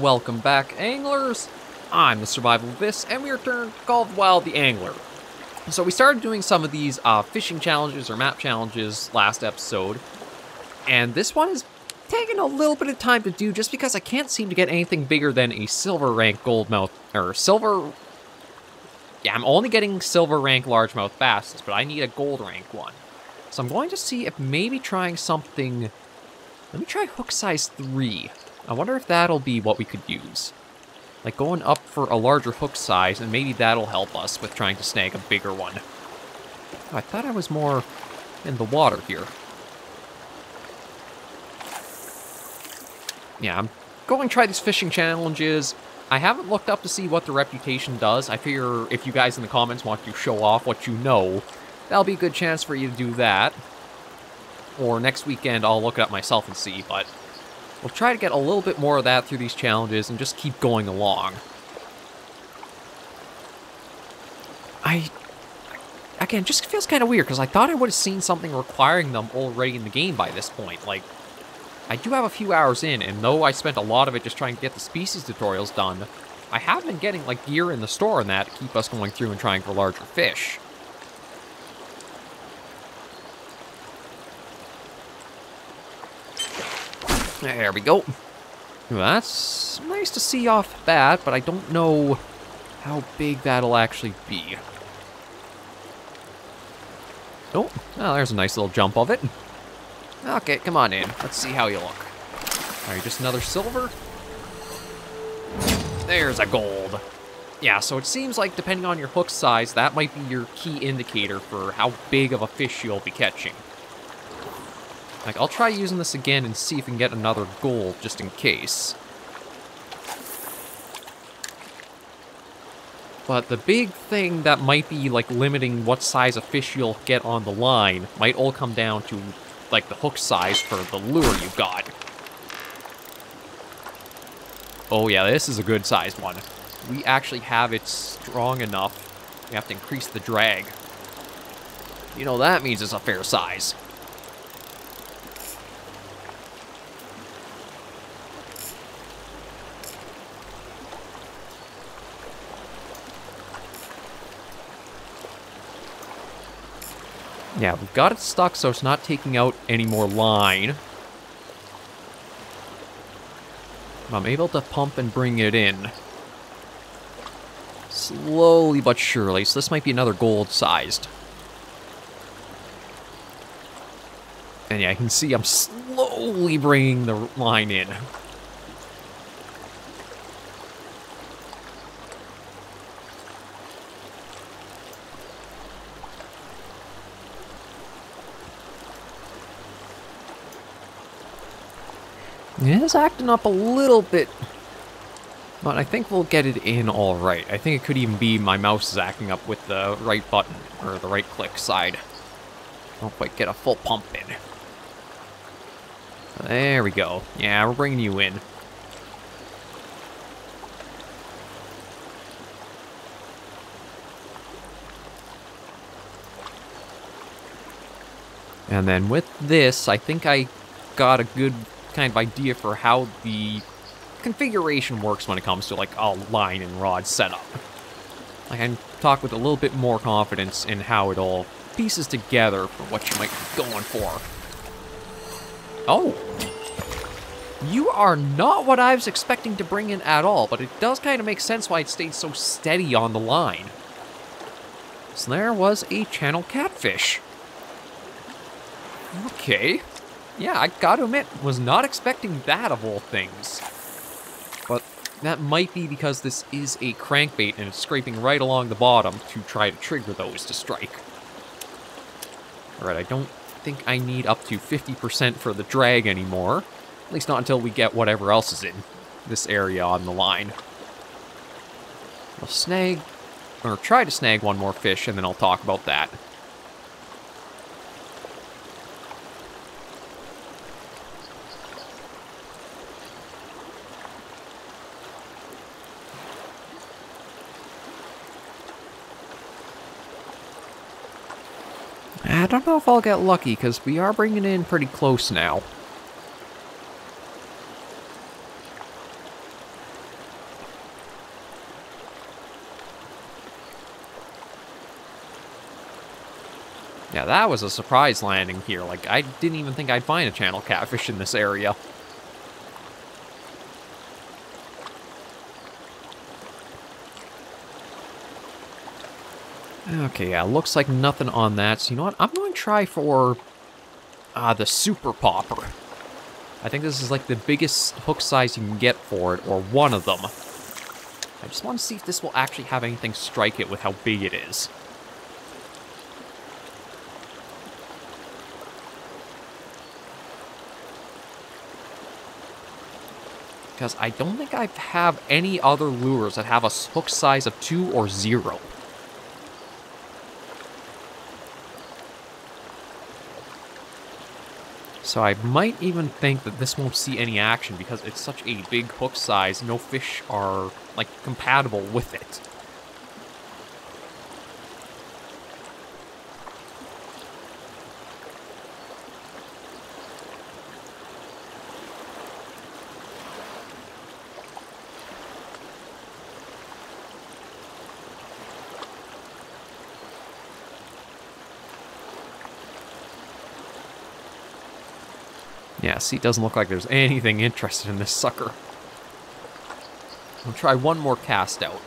Welcome back, anglers! I'm the SurvivalVis, and we return are turned called Wild the Angler. So we started doing some of these uh, fishing challenges or map challenges last episode, and this one is taking a little bit of time to do just because I can't seem to get anything bigger than a silver rank goldmouth, or silver... Yeah, I'm only getting silver rank largemouth basses, but I need a gold rank one. So I'm going to see if maybe trying something... Let me try hook size 3. I wonder if that'll be what we could use. Like going up for a larger hook size, and maybe that'll help us with trying to snag a bigger one. Oh, I thought I was more in the water here. Yeah, I'm going to try these fishing challenges. I haven't looked up to see what the reputation does. I figure if you guys in the comments want to show off what you know, that'll be a good chance for you to do that. Or next weekend, I'll look it up myself and see, but We'll try to get a little bit more of that through these challenges and just keep going along. I... Again, just feels kind of weird, because I thought I would have seen something requiring them already in the game by this point. Like, I do have a few hours in, and though I spent a lot of it just trying to get the species tutorials done, I have been getting, like, gear in the store and that to keep us going through and trying for larger fish. There we go. That's nice to see off bat, but I don't know how big that'll actually be. Oh, oh, there's a nice little jump of it. Okay, come on in. Let's see how you look. Are you just another silver? There's a gold. Yeah, so it seems like depending on your hook size, that might be your key indicator for how big of a fish you'll be catching. Like, I'll try using this again and see if we can get another gold, just in case. But the big thing that might be, like, limiting what size of fish you'll get on the line might all come down to, like, the hook size for the lure you've got. Oh yeah, this is a good sized one. We actually have it strong enough. We have to increase the drag. You know, that means it's a fair size. Yeah, we've got it stuck so it's not taking out any more line. I'm able to pump and bring it in. Slowly but surely, so this might be another gold-sized. And yeah, I can see I'm slowly bringing the line in. It is acting up a little bit. But I think we'll get it in all right. I think it could even be my mouse is acting up with the right button, or the right click side. Don't quite get a full pump in. There we go. Yeah, we're bringing you in. And then with this, I think I got a good kind of idea for how the configuration works when it comes to like a line and rod setup. I can talk with a little bit more confidence in how it all pieces together for what you might be going for. Oh. You are not what I was expecting to bring in at all, but it does kind of make sense why it stayed so steady on the line. So there was a channel catfish. Okay yeah, I gotta admit, was not expecting that of all things. But that might be because this is a crankbait and it's scraping right along the bottom to try to trigger those to strike. Alright, I don't think I need up to 50% for the drag anymore. At least not until we get whatever else is in this area on the line. I'll snag, or try to snag one more fish, and then I'll talk about that. I don't know if I'll get lucky, because we are bringing in pretty close now. Yeah, that was a surprise landing here. Like, I didn't even think I'd find a channel catfish in this area. Okay, yeah, looks like nothing on that. So you know what? I'm going to try for uh, the Super Popper. I think this is like the biggest hook size you can get for it, or one of them. I just want to see if this will actually have anything strike it with how big it is. Because I don't think I have any other lures that have a hook size of 2 or 0. So I might even think that this won't see any action because it's such a big hook size, no fish are, like, compatible with it. See, it doesn't look like there's anything interested in this sucker. I'll try one more cast out.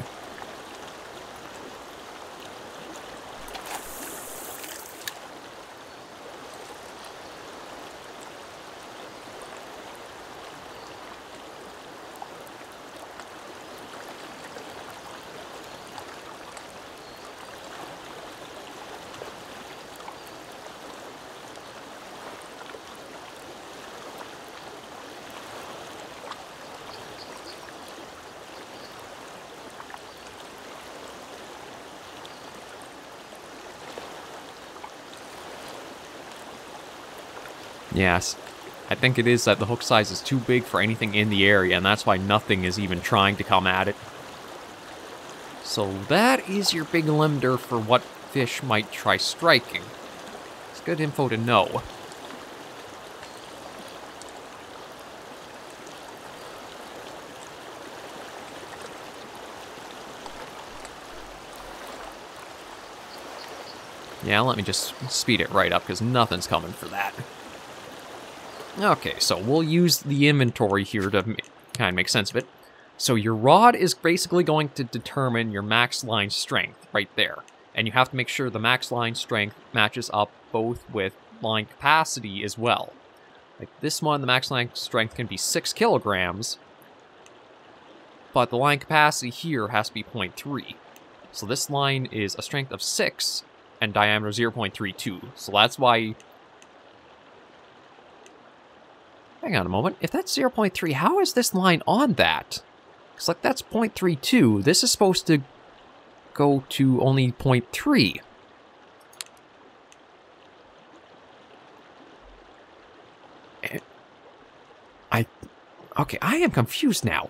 Yes. I think it is that the hook size is too big for anything in the area, and that's why nothing is even trying to come at it. So that is your big limiter for what fish might try striking. It's good info to know. Yeah, let me just speed it right up, because nothing's coming for that. Okay, so we'll use the inventory here to kind of make sense of it. So your rod is basically going to determine your max line strength right there. And you have to make sure the max line strength matches up both with line capacity as well. Like this one, the max line strength can be 6 kilograms, but the line capacity here has to be 0.3. So this line is a strength of 6 and diameter 0.32. So that's why Hang on a moment. If that's 0.3, how is this line on that? Because, like, that's 0.32. This is supposed to go to only 0.3. Eh, I... Okay, I am confused now.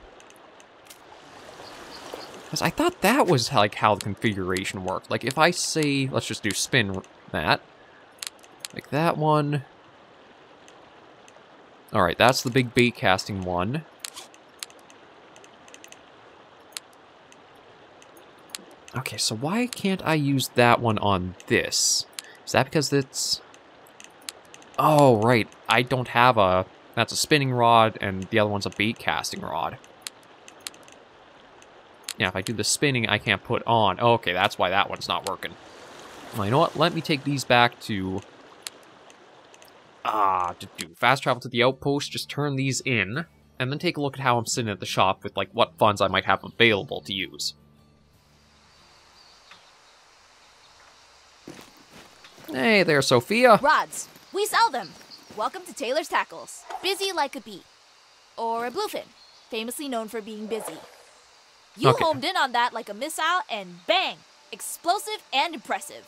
Because I thought that was, like, how the configuration worked. Like, if I say... Let's just do spin that. Like, that one... Alright, that's the big bait casting one. Okay, so why can't I use that one on this? Is that because it's... Oh, right. I don't have a... That's a spinning rod, and the other one's a bait casting rod. Yeah, if I do the spinning, I can't put on. Oh, okay, that's why that one's not working. Well, you know what? Let me take these back to Ah, to do fast travel to the outpost, just turn these in, and then take a look at how I'm sitting at the shop with, like, what funds I might have available to use. Hey there, Sophia. Rods. We sell them. Welcome to Taylor's Tackles. Busy like a bee. Or a bluefin, famously known for being busy. You Okay. homed in on that like a missile, and bang! Explosive and impressive.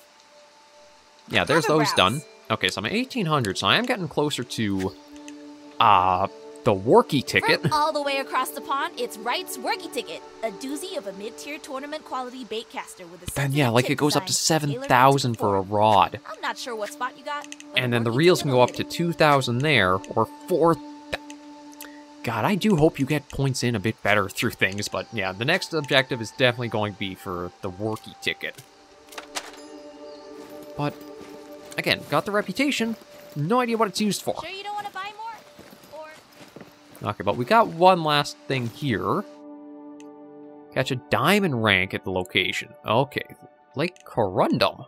Yeah, there's Cover those done. Okay, so I'm at 1800, so I am getting closer to, uh, the Worky ticket. From all the way across the pond, it's Wright's Worky Ticket, a doozy of a mid-tier tournament quality bait caster with a Then yeah, like it goes up to design tailored to 7,000 for a rod. I'm not sure what spot you got. And then the reels can go up to 2,000 there, or 4... God, I do hope you get points in a bit better through things, but yeah, the next objective is definitely going to be for the Worky ticket. But again, got the reputation. No idea what it's used for. Sure you don't want to buy more? Or Okay, but we got one last thing here. Catch a diamond rank at the location. Okay, Lake Corundum.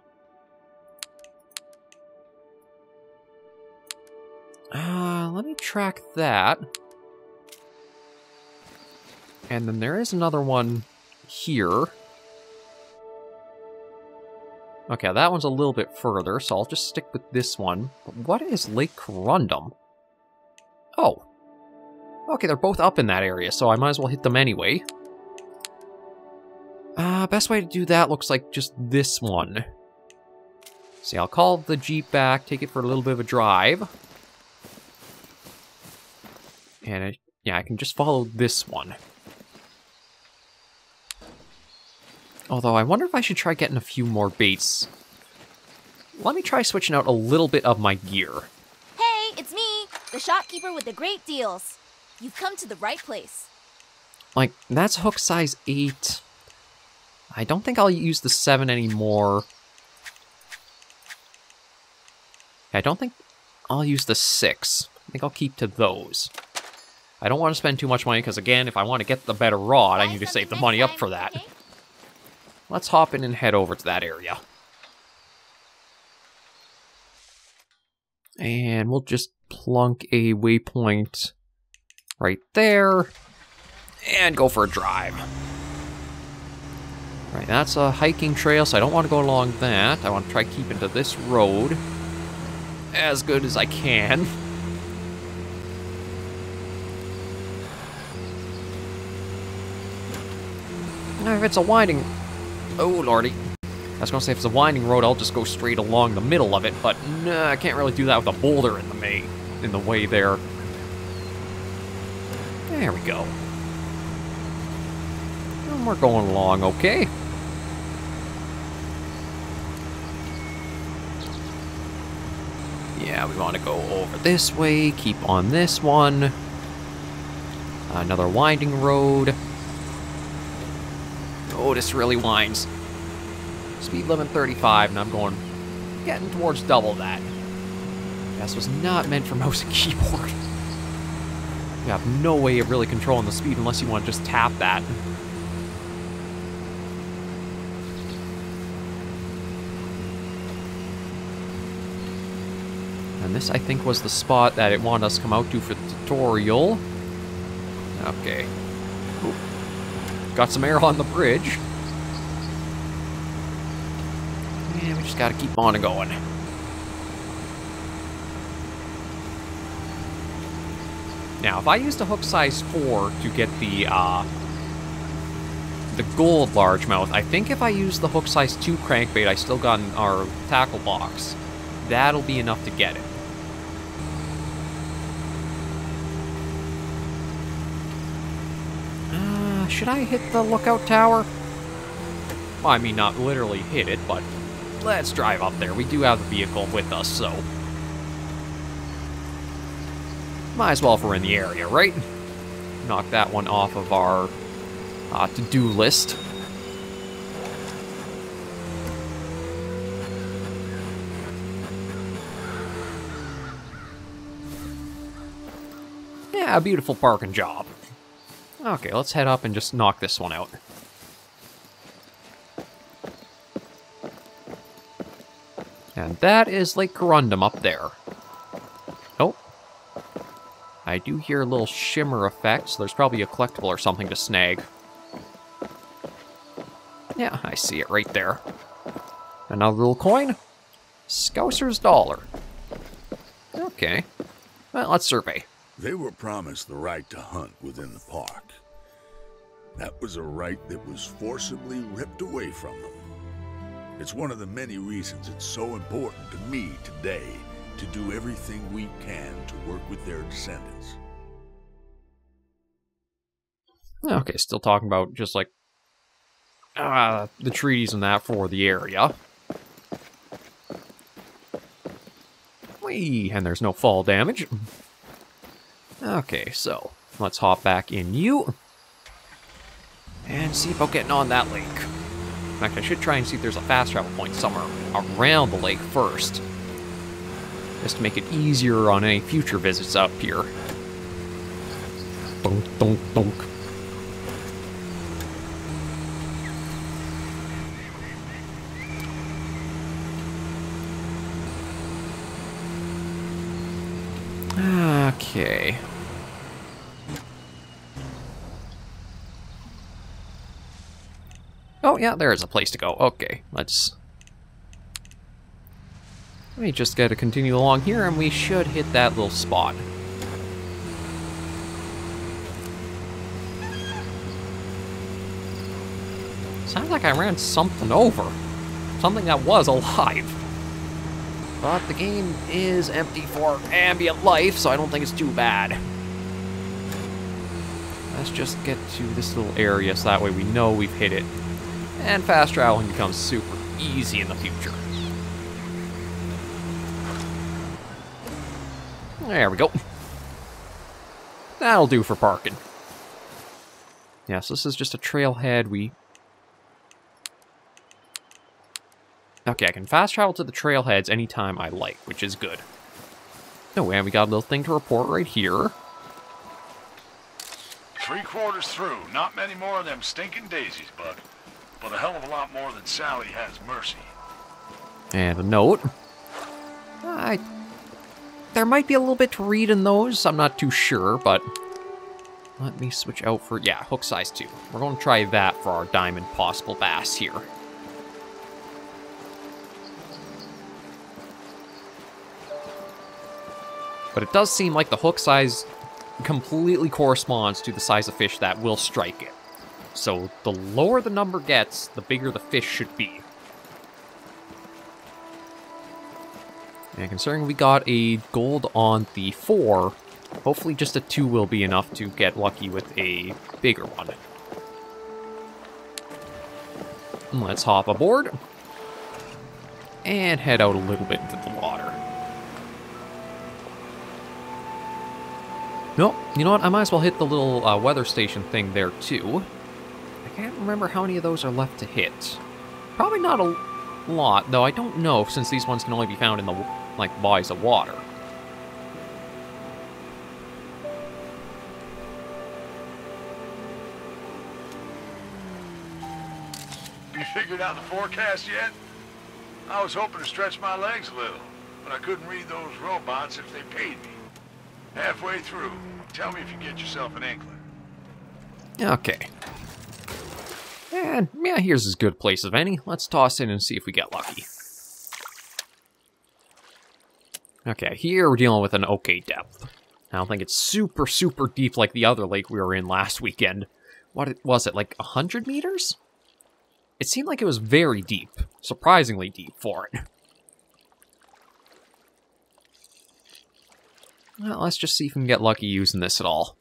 Uh, let me track that. And then there is another one here. Okay, that one's a little bit further, so I'll just stick with this one. But what is Lake Corundum? Oh. Okay, they're both up in that area, so I might as well hit them anyway. Uh, best way to do that looks like just this one. See, I'll call the Jeep back, take it for a little bit of a drive. And, it, yeah, I can just follow this one. Although, I wonder if I should try getting a few more baits. Let me try switching out a little bit of my gear. hey, it's me, the shopkeeper with the great deals. You've come to the right place. Like, that's hook size 8. I don't think I'll use the 7 anymore. I don't think I'll use the 6. I think I'll keep to those. I don't want to spend too much money, because again, if I want to get the better rod, I need to save the money up for that. okay? Let's hop in and head over to that area. And we'll just plunk a waypoint right there and go for a drive. Right, that's a hiking trail, so I don't want to go along that. I want to try keeping to this road as good as I can. Now, if it's a winding... Oh, lordy. I was gonna say if it's a winding road, I'll just go straight along the middle of it, but nah, I can't really do that with a boulder in the in the way there. There we go. And we're going along okay. Yeah, we want to go over this way, keep on this one. Another winding road. This really winds. Speed limit 35, and I'm going, getting towards double that. This was not meant for mouse and keyboard. You have no way of really controlling the speed unless you want to just tap that. And this, I think, was the spot that it wanted us to come out to for the tutorial. Okay. Got some air on the bridge. And we just gotta keep on going. Now, if I used a hook size 4 to get the, uh, the gold largemouth, I think if I use the hook size 2 crankbait I still got in our tackle box, that'll be enough to get it. Uh, should I hit the lookout tower? Well, I mean, not literally hit it, but let's drive up there. We do have the vehicle with us, so... Might as well if we're in the area, right? Knock that one off of our uh, to-do list. Yeah, a beautiful parking job. Okay, let's head up and just knock this one out. And that is Lake Corundum up there. Oh. I do hear a little shimmer effect, so there's probably a collectible or something to snag. Yeah, I see it right there. Another little coin. Scouser's dollar. Okay. Well, let's survey. They were promised the right to hunt within the park. That was a right that was forcibly ripped away from them. It's one of the many reasons it's so important to me today to do everything we can to work with their descendants. Okay, still talking about just like uh, the treaties and that for the area. Whee! And there's no fall damage. Okay, so let's hop back in you and see about getting on that lake. In fact, I should try and see if there's a fast travel point somewhere around the lake first. just to make it easier on any future visits up here. Dunk, dunk, dunk. Okay. Yeah, there is a place to go. Okay, let's... Let me just gotta continue along here, and we should hit that little spot. Sounds like I ran something over. Something that was alive. But the game is empty for ambient life, so I don't think it's too bad. Let's just get to this little area so that way we know we've hit it. And fast traveling becomes super easy in the future. There we go. That'll do for parking. Yes, this is just a trailhead. We Okay, I can fast travel to the trailheads anytime I like, which is good. Oh, and we got a little thing to report right here. Three quarters through. Not many more of them stinking daisies, Bud. But a hell of a lot more than Sally has mercy. And a note. I... There might be a little bit to read in those. I'm not too sure, but... Let me switch out for... Yeah, hook size 2. We're going to try that for our diamond possible bass here. But it does seem like the hook size completely corresponds to the size of fish that will strike it. So the lower the number gets, the bigger the fish should be. And considering we got a gold on the 4, hopefully just a 2 will be enough to get lucky with a bigger one. Let's hop aboard. And head out a little bit into the water. Nope. You know what? I might as well hit the little uh, weather station thing there, too. I can't remember how many of those are left to hit. Probably not a lot, though I don't know, since these ones can only be found in the, like, bodies of water. You figured out the forecast yet? I was hoping to stretch my legs a little, but I couldn't read those robots if they paid me. Halfway through. Tell me if you get yourself an angler. Okay. And, yeah, here's as good a place as any. Let's toss in and see if we get lucky. Okay, here we're dealing with an okay depth. I don't think it's super, super deep like the other lake we were in last weekend. What was it, like 100 meters? It seemed like it was very deep. Surprisingly deep for it. Well, let's just see if we can get lucky using this at all.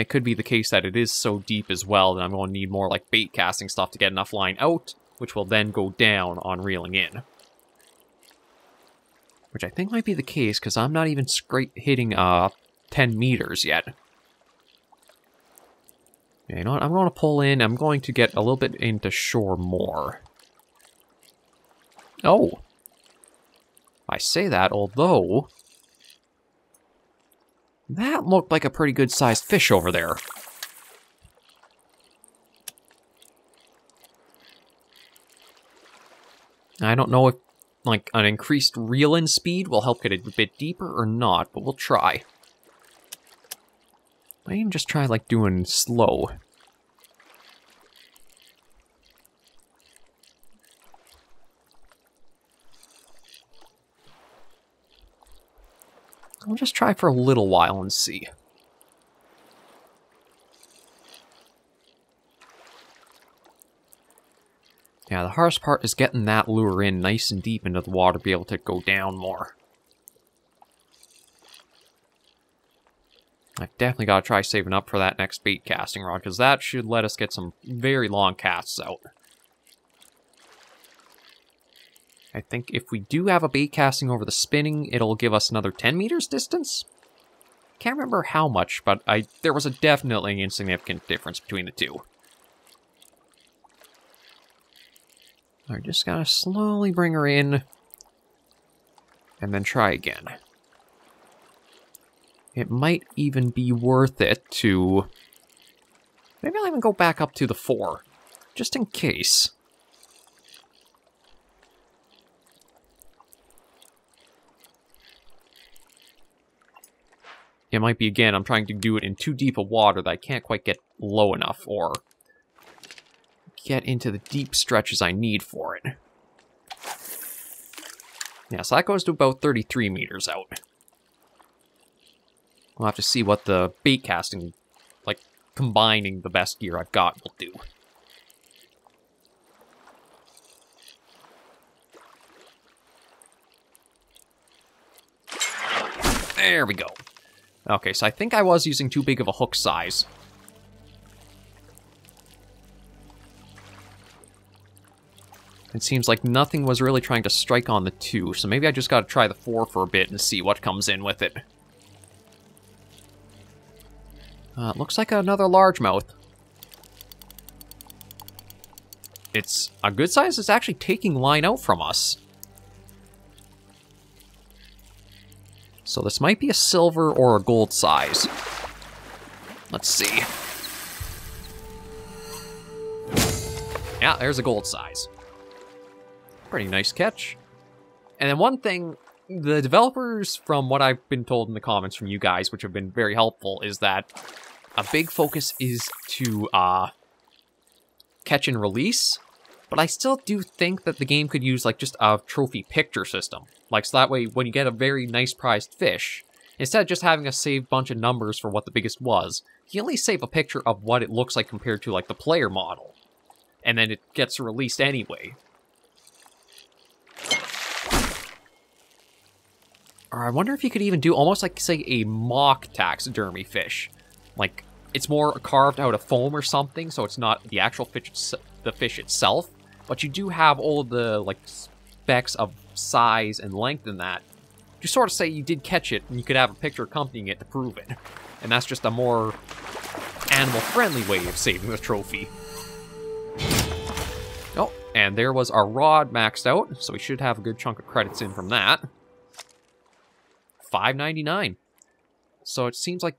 It could be the case that it is so deep as well that I'm going to need more like bait casting stuff to get enough line out, which will then go down on reeling in. Which I think might be the case, because I'm not even straight hitting uh, 10 meters yet. Yeah, you know what? I'm going to pull in. I'm going to get a little bit into shore more. Oh. I say that, although... That looked like a pretty good-sized fish over there. I don't know if, like, an increased reel-in speed will help get it a bit deeper or not, but we'll try. I can just try, like, doing slow. I'll just try for a little while and see. Yeah, the hardest part is getting that lure in nice and deep into the water to be able to go down more. I've definitely got to try saving up for that next bait casting rod, because that should let us get some very long casts out. I think if we do have a bait casting over the spinning, it'll give us another 10 meters distance? Can't remember how much, but I there was a definitely insignificant difference between the two. I just gotta slowly bring her in. And then try again. It might even be worth it to... Maybe I'll even go back up to the four. Just in case. It might be, again, I'm trying to do it in too deep of water that I can't quite get low enough or get into the deep stretches I need for it. Yeah, so that goes to about 33 meters out. We'll have to see what the bait casting, like, combining the best gear I've got will do. There we go. Okay, so I think I was using too big of a hook size. It seems like nothing was really trying to strike on the two, so maybe I just gotta try the four for a bit and see what comes in with it. Uh, looks like another largemouth. It's a good size. It's actually taking line out from us. So this might be a silver or a gold size. Let's see. Yeah, there's a gold size. Pretty nice catch. And then one thing, the developers, from what I've been told in the comments from you guys, which have been very helpful, is that a big focus is to uh, catch and release. But I still do think that the game could use like just a trophy picture system. Like so that way when you get a very nice prized fish, instead of just having a save bunch of numbers for what the biggest was, you at least save a picture of what it looks like compared to like the player model. And then it gets released anyway. Or I wonder if you could even do almost like, say, a mock taxidermy fish. Like, it's more carved out of foam or something, so it's not the actual fish, the fish itself. But you do have all of the, like, specs of size and length in that. You sort of say you did catch it, and you could have a picture accompanying it to prove it. And that's just a more animal-friendly way of saving the trophy. Oh, and there was our rod maxed out, so we should have a good chunk of credits in from that. 5.99. So it seems like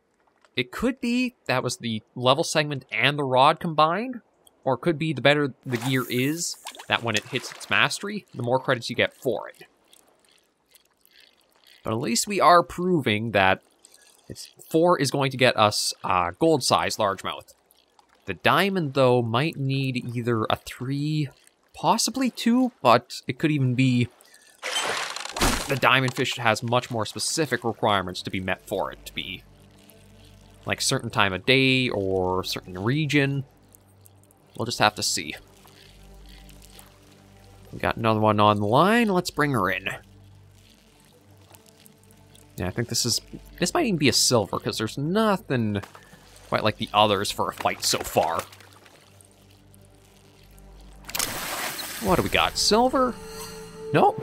it could be that was the level segment and the rod combined, or could be the better the gear is, that when it hits its mastery, the more credits you get for it. But at least we are proving that it's, 4 is going to get us uh, gold-sized largemouth. The diamond, though, might need either a 3, possibly 2, but it could even be the diamond fish has much more specific requirements to be met for it to be like certain time of day or certain region. We'll just have to see. We got another one on the line. Let's bring her in. Yeah, I think this is... This might even be a silver, because there's nothing quite like the others for a fight so far. What do we got? Silver? Nope.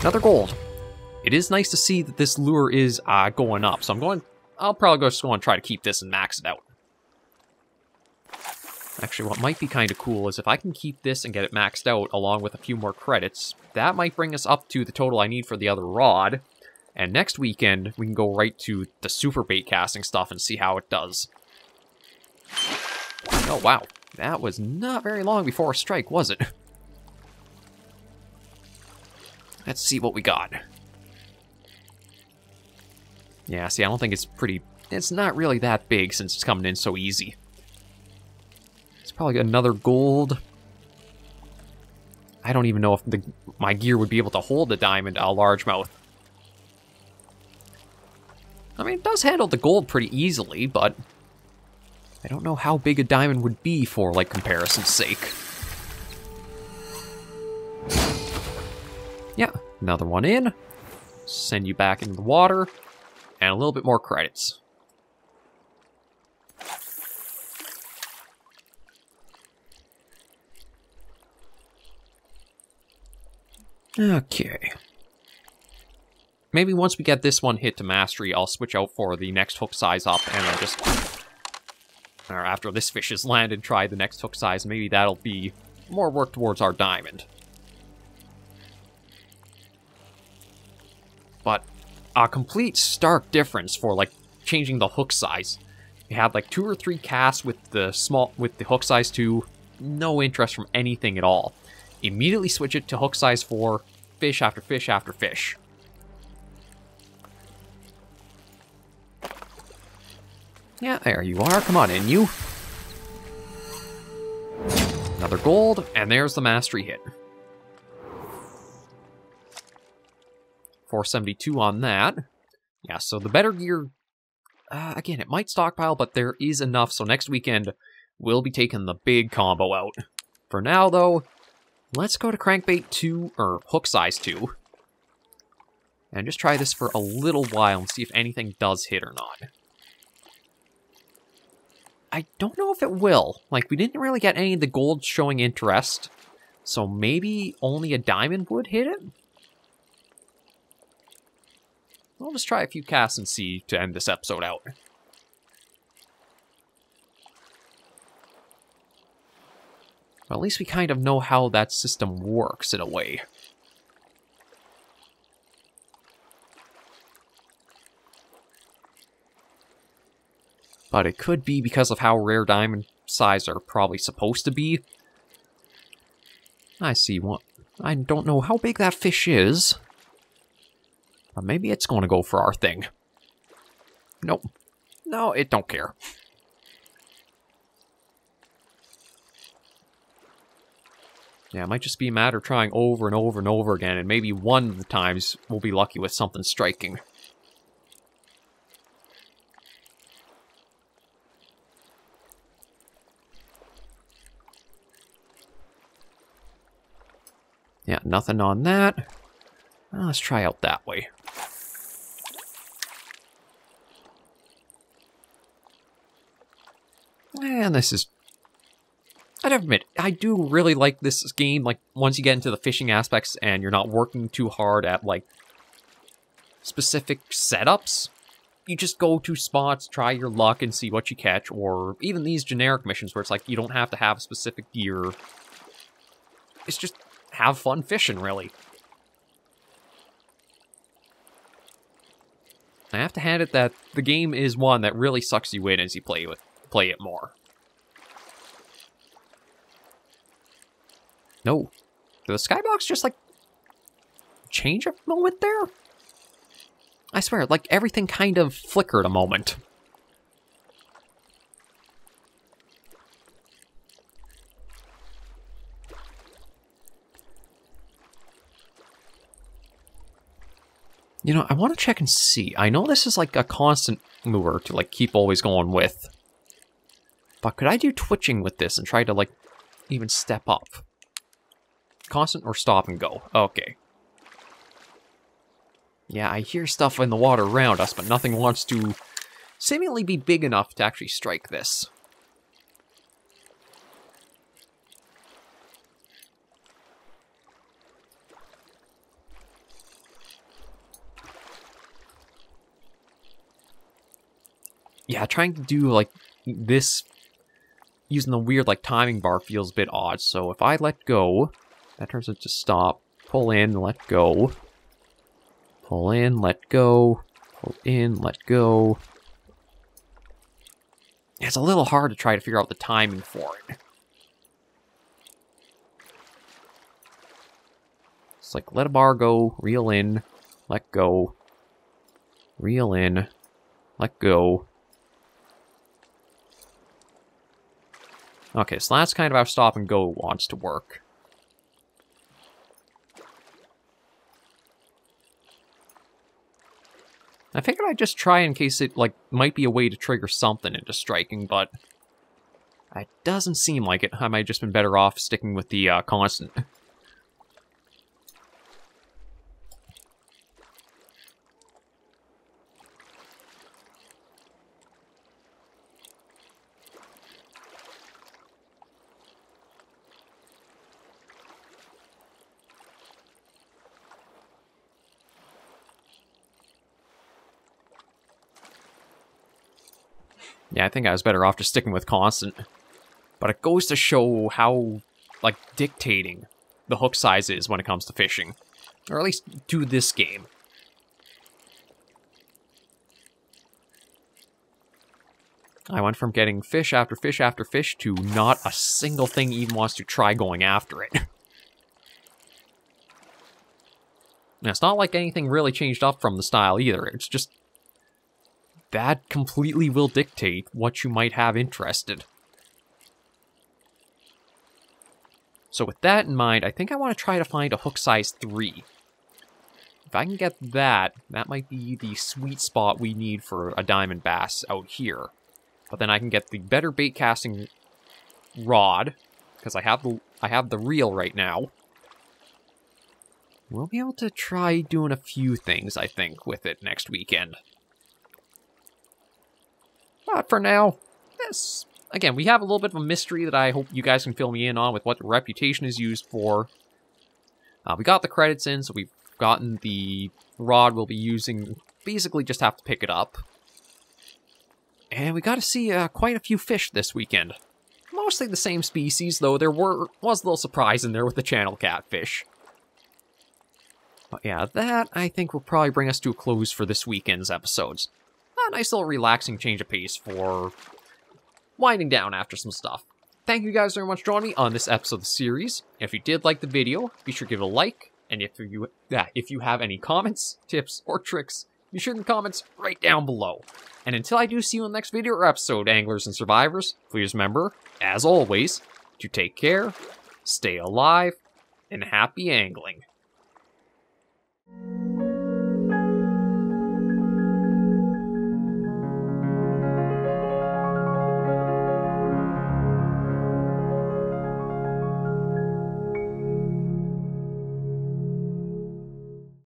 Another gold it is nice to see that this lure is uh, going up. So I'm going, I'll probably just go and try to keep this and max it out. Actually, what might be kind of cool is if I can keep this and get it maxed out along with a few more credits, that might bring us up to the total I need for the other rod. And next weekend, we can go right to the super bait casting stuff and see how it does. Oh, wow. That was not very long before a strike, was it? Let's see what we got. Yeah, see, I don't think it's pretty... It's not really that big since it's coming in so easy. Probably another gold. I don't even know if the, my gear would be able to hold a diamond a largemouth. I mean, it does handle the gold pretty easily, but... I don't know how big a diamond would be for, like, comparison's sake. Yeah, another one in. Send you back into the water and a little bit more credits. Okay. Maybe once we get this one hit to mastery, I'll switch out for the next hook size up and then just... Or after this fish is landed, try the next hook size. Maybe that'll be more work towards our diamond. But a complete stark difference for, like, changing the hook size. We had, like, two or three casts with the small... with the hook size two, no interest from anything at all. Immediately switch it to hook size four, fish after fish after fish. Yeah, there you are. Come on in, you. Another gold, and there's the mastery hit. 472 on that. Yeah, so the better gear, uh, again, it might stockpile, but there is enough, so next weekend we'll be taking the big combo out. For now, though, let's go to crankbait 2, or hook size 2, and just try this for a little while and see if anything does hit or not. I don't know if it will. Like, we didn't really get any of the gold showing interest, so maybe only a diamond would hit it? We'll just try a few casts and see to end this episode out. Well, at least we kind of know how that system works in a way. But it could be because of how rare diamond size are probably supposed to be. I see one. I don't know how big that fish is. But maybe it's going to go for our thing. Nope. No, it don't care. Yeah, it might just be a matter of trying over and over and over again, and maybe one of the times we'll be lucky with something striking. Yeah, nothing on that. Well, let's try out that way. And this is... I'd admit, I do really like this game, like, once you get into the fishing aspects and you're not working too hard at, like, specific setups. You just go to spots, try your luck, and see what you catch, or even these generic missions where it's like you don't have to have specific gear. It's just have fun fishing, really. I have to hand it that the game is one that really sucks you in as you play with play it more. No. Did the skybox just like change a moment there? I swear, like everything kind of flickered a moment. You know, I want to check and see. I know this is like a constant mover to like keep always going with. But could I do twitching with this and try to like even step up? Constant or stop and go? Okay. Yeah, I hear stuff in the water around us, but nothing wants to seemingly be big enough to actually strike this. yeah, trying to do like this using the weird like timing bar feels a bit odd. So if I let go, that turns into stop, pull in, let go, pull in, let go, pull in, let go. It's a little hard to try to figure out the timing for it. It's like let a bar go, reel in, let go, reel in, let go, Okay, so that's kind of how stop and go wants to work. I figured I'd just try in case it, like, might be a way to trigger something into striking, but... It doesn't seem like it. I might have just been better off sticking with the uh, constant. Yeah, I think I was better off just sticking with constant. But it goes to show how, like, dictating the hook size is when it comes to fishing. Or at least to this game. I went from getting fish after fish after fish to not a single thing even wants to try going after it. now, it's not like anything really changed up from the style either. It's just that completely will dictate what you might have interested. So with that in mind, I think I want to try to find a hook size 3. If I can get that, that might be the sweet spot we need for a diamond bass out here. But then I can get the better bait casting rod, because I have the I have the reel right now. We'll be able to try doing a few things, I think, with it next weekend. But for now, this again, we have a little bit of a mystery that I hope you guys can fill me in on with what the reputation is used for. Uh, we got the credits in, so we've gotten the rod we'll be using. Basically, just have to pick it up. And we got to see uh, quite a few fish this weekend. Mostly the same species, though there were was a little surprise in there with the channel catfish. But yeah, that I think will probably bring us to a close for this weekend's episodes. A nice little relaxing change of pace for winding down after some stuff. Thank you guys very much for joining me on this episode of the series. If you did like the video, be sure to give it a like. And if you yeah, if you have any comments, tips, or tricks, be sure in the comments right down below. And until I do see you in the next video or episode, anglers and survivors, please remember, as always, to take care, stay alive, and happy angling.